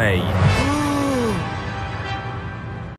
way